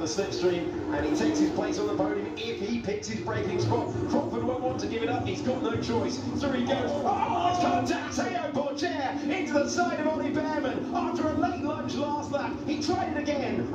the slipstream and he takes his place on the podium if he picks his braking spot. Crawford won't want to give it up. He's got no choice. Through he goes. Oh, it's contact. Theo Pourchaire into the side of Ollie Bearman after a late lunge last lap. He tried it again